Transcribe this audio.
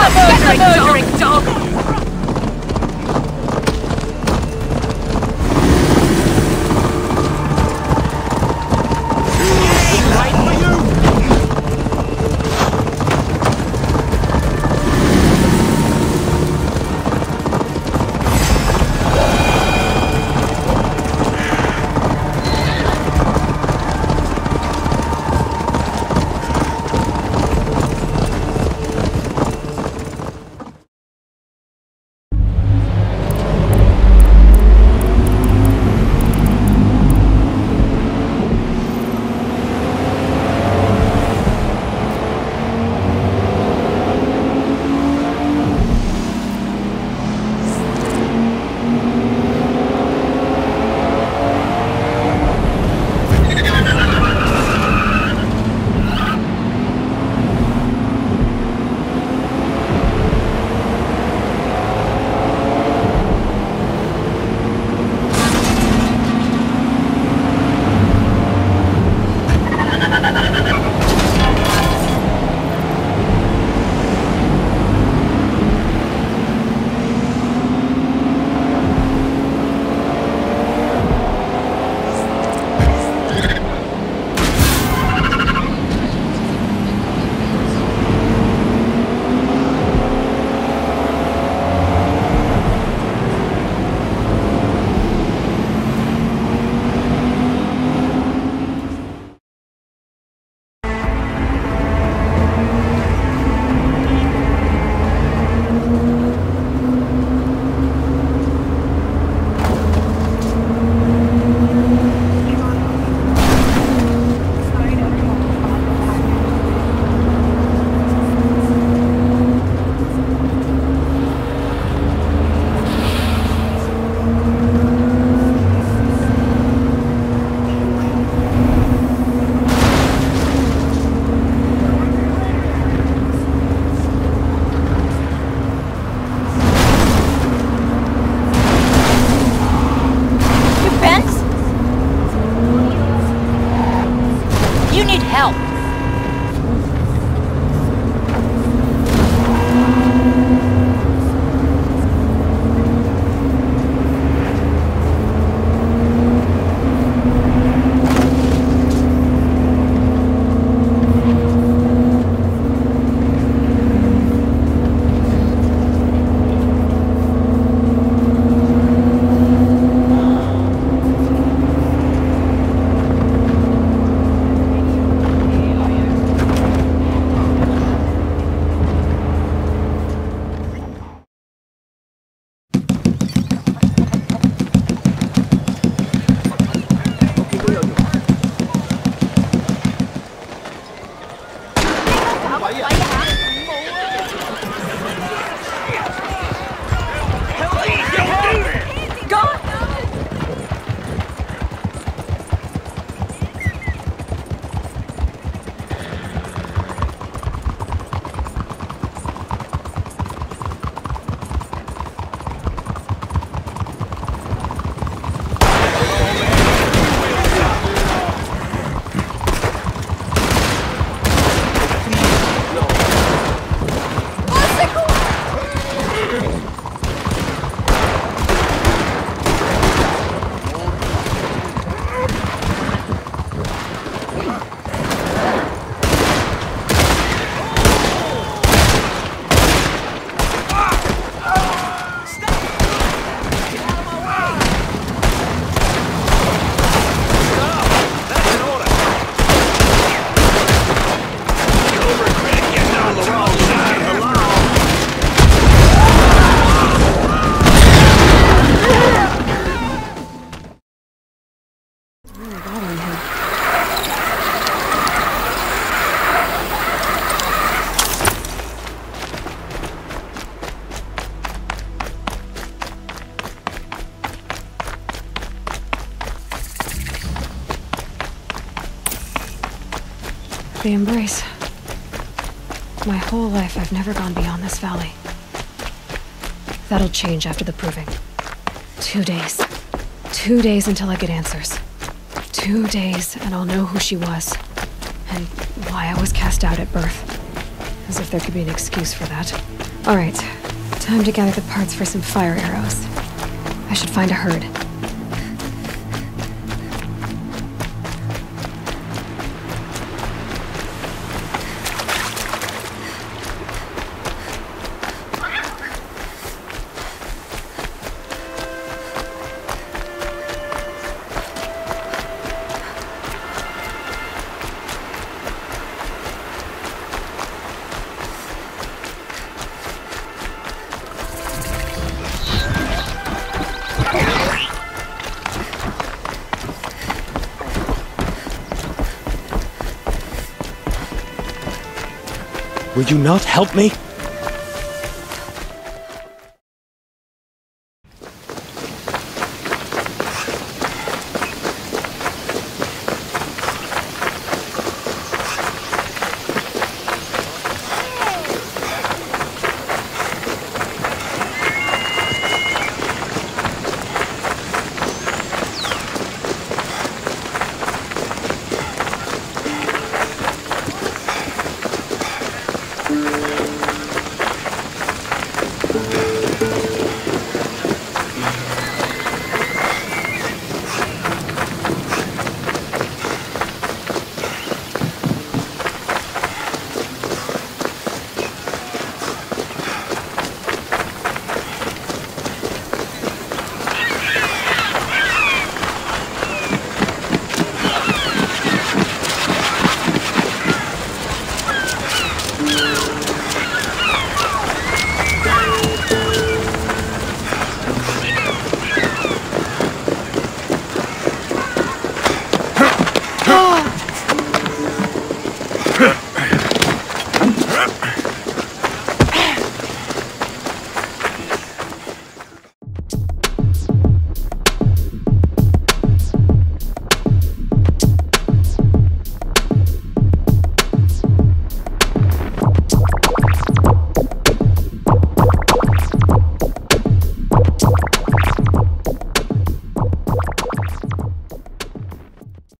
Stop murdering, dog! The embrace. My whole life, I've never gone beyond this valley. That'll change after the proving. Two days. Two days until I get answers. Two days, and I'll know who she was. And why I was cast out at birth. As if there could be an excuse for that. Alright, time to gather the parts for some fire arrows. I should find a herd. Will you not help me?